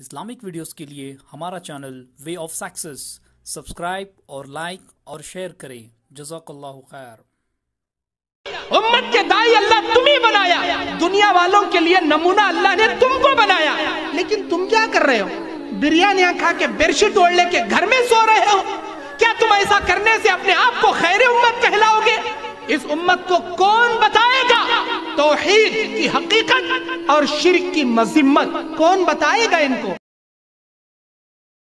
Islamic videos के लिए हमारा channel way of success subscribe और लाइक और शेयर करें। जजाकल्लाह खैर। उम्मत के दाई अल्लाह तुम्ही बनाया। दुनिया वालों के लिए नमूना अल्लाह ने तुमको बनाया। लेकिन तुम क्या कर रहे हो? बिरयानियाँ खा के बेडशीट ओढ़ लेके घर में सो रहे हो? क्या तुम ऐसा करने से अपने आप को खैर उम्मत कहलाओगे? इस उम्मत को कौन बताएगा? तोहीद की हकीकत और शिरक की मजिम्मत। कौन बताएगा इनको?